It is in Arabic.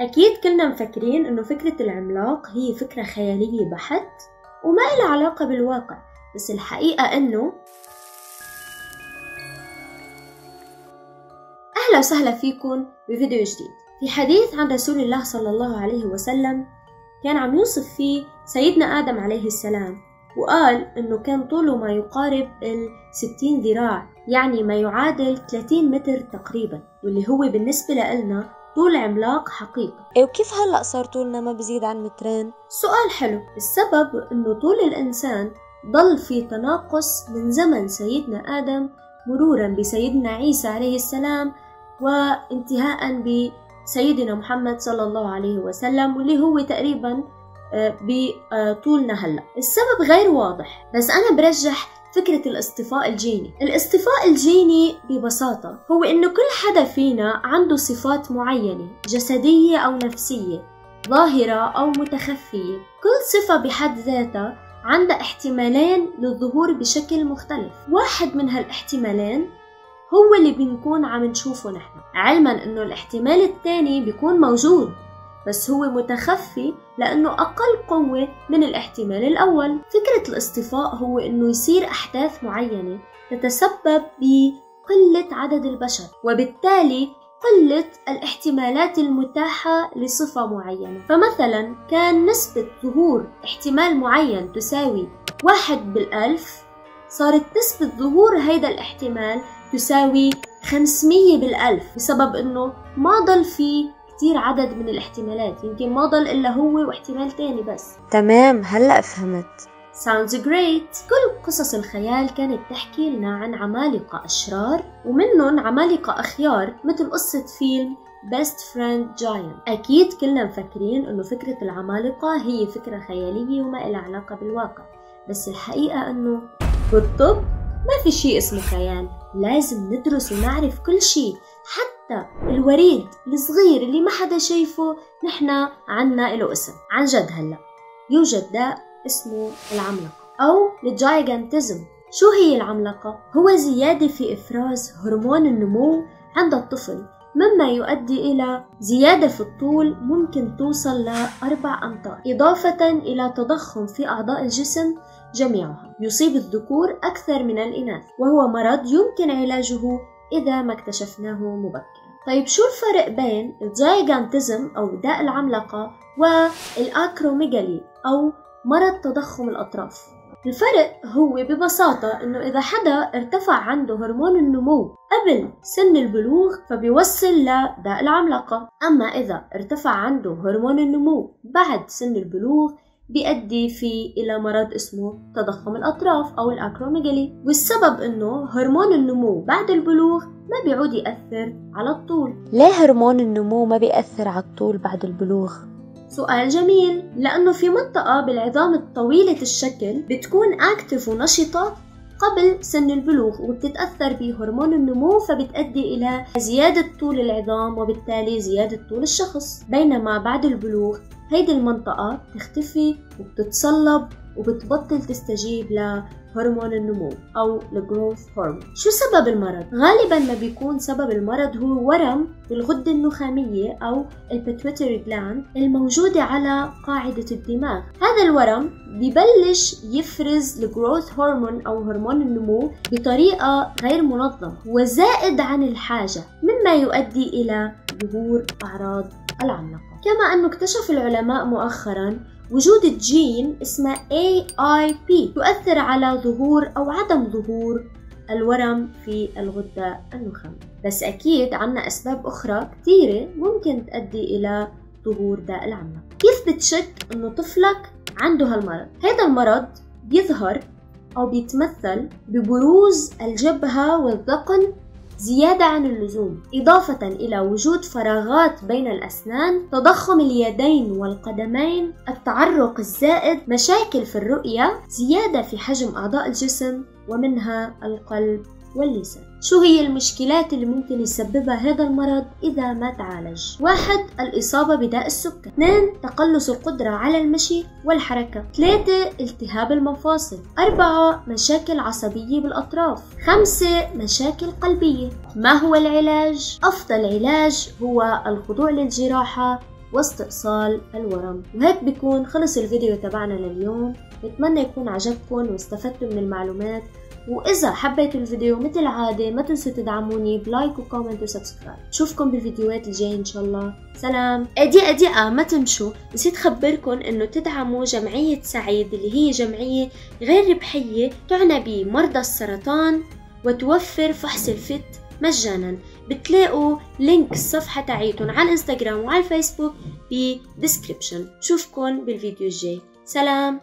أكيد كلنا مفكرين إنه فكرة العملاق هي فكرة خيالية بحت وما إلها علاقة بالواقع بس الحقيقة إنه أهلا وسهلا فيكم بفيديو جديد. في حديث عن رسول الله صلى الله عليه وسلم كان عم يوصف فيه سيدنا آدم عليه السلام وقال إنه كان طوله ما يقارب ال 60 ذراع يعني ما يعادل 30 متر تقريبا واللي هو بالنسبة لنا طول عملاق حقيقي إيه وكيف هلأ صار طولنا ما بزيد عن مترين؟ سؤال حلو. السبب إنه طول الإنسان ضل في تناقص من زمن سيدنا آدم مرورا بسيدنا عيسى عليه السلام وانتهاء بسيدنا محمد صلى الله عليه وسلم واللي هو تقريبا آه، بطولنا هلأ. السبب غير واضح بس أنا برجح فكرة الاصطفاء الجيني. الاصطفاء الجيني ببساطة هو إنه كل حدا فينا عنده صفات معينة جسدية أو نفسية ظاهرة أو متخفية. كل صفة بحد ذاتها عندها احتمالين للظهور بشكل مختلف. واحد من هالاحتمالين هو اللي بنكون عم نشوفه نحن. علما إنه الاحتمال الثاني بيكون موجود. بس هو متخفي لأنه أقل قوة من الاحتمال الأول. فكرة الاصطفاء هو أنه يصير أحداث معينة تتسبب بقلة عدد البشر وبالتالي قلة الاحتمالات المتاحة لصفة معينة. فمثلا كان نسبة ظهور احتمال معين تساوي واحد بالألف صارت نسبة ظهور هيدا الاحتمال تساوي 500 بالألف بسبب أنه ما ضل في كتير عدد من الاحتمالات يمكن ما ضل إلا هو واحتمال تاني بس. تمام هلأ فهمت. Sounds great. كل قصص الخيال كانت تحكي لنا عن عمالقة أشرار ومنهم عمالقة أخيار مثل قصة فيلم Best Friend Giant. أكيد كلنا مفكرين إنه فكرة العمالقة هي فكرة خيالية وما إلها علاقة بالواقع. بس الحقيقة إنه بالطب ما في شيء اسمه خيال. لازم ندرس ونعرف كل شيء حتى الوريد الصغير اللي ما حدا شايفه نحن عنا له اسم عن جد هلا. يوجد داء اسمه العملاقة أو الجايجانتزم شو هي العملاقة؟ هو زيادة في إفراز هرمون النمو عند الطفل مما يؤدي إلى زيادة في الطول ممكن توصل لأربع أمتار إضافة إلى تضخم في أعضاء الجسم جميعها. يصيب الذكور أكثر من الإناث وهو مرض يمكن علاجه إذا ما اكتشفناه مبكرا. طيب شو الفرق بين الجايجانتزم أو داء العملاقة والآكروميجالي أو مرض تضخم الأطراف؟ الفرق هو ببساطة إنه إذا حدا ارتفع عنده هرمون النمو قبل سن البلوغ فبيوصل لداء العملاقة أما إذا ارتفع عنده هرمون النمو بعد سن البلوغ بيؤدي في إلى مرض اسمه تضخم الأطراف أو الأكروميجالي والسبب إنه هرمون النمو بعد البلوغ ما بيعود يأثر على الطول ليه هرمون النمو ما بيأثر على الطول بعد البلوغ؟ سؤال جميل لأنه في منطقة بالعظام الطويلة الشكل بتكون أكتف ونشطة قبل سن البلوغ وبتتأثر بهرمون النمو فبتؤدي إلى زيادة طول العظام وبالتالي زيادة طول الشخص. بينما بعد البلوغ هيدي المنطقة تختفي وبتتصلب وبتبطل تستجيب لهرمون النمو أو ال growth hormone شو سبب المرض؟ غالبا ما بيكون سبب المرض هو ورم بالغدة النخامية أو ال pituitary gland الموجودة على قاعدة الدماغ. هذا الورم ببلش يفرز ال growth hormone أو هرمون النمو بطريقة غير منظمة وزائد عن الحاجة مما يؤدي إلى ظهور أعراض العملاقة. كما أنه اكتشف العلماء مؤخرا وجود جين اسمه AIP تؤثر على ظهور أو عدم ظهور الورم في الغدة النخامية بس أكيد عنا أسباب أخرى كثيرة ممكن تؤدي إلى ظهور داء العملاق كيف بتشك أنه طفلك عنده هالمرض؟ هذا المرض بيظهر أو بيتمثل ببروز الجبهة والذقن زيادة عن اللزوم إضافة إلى وجود فراغات بين الأسنان تضخم اليدين والقدمين التعرق الزائد مشاكل في الرؤية زيادة في حجم أعضاء الجسم ومنها القلب واللسان. شو هي المشكلات اللي ممكن يسببها هذا المرض إذا ما تعالج؟ واحد الإصابة بداء السكر. اثنين تقلص القدرة على المشي والحركة. ثلاثة التهاب المفاصل. أربعة مشاكل عصبية بالأطراف. خمسة مشاكل قلبية. ما هو العلاج؟ أفضل علاج هو الخضوع للجراحة واستئصال الورم. وهيك بيكون خلص الفيديو تبعنا لليوم. بتمنى يكون عجبكم واستفدتوا من المعلومات. وإذا حبيتوا الفيديو مثل عادة ما تنسوا تدعموني ب like و comment و subscribe. نشوفكم بالفيديوهات الجاية إن شاء الله. سلام. دقيقة دقيقة ما تمشوا نسيت خبركم إنه تدعموا جمعية سعيد اللي هي جمعية غير ربحية تعنى بمرضى السرطان وتوفر فحص ال FIT مجانا. بتلاقوا link الصفحة تاعيتهم على الإنستغرام وعلى الفيسبوك ب description. شوفكن بالفيديو الجاي. سلام.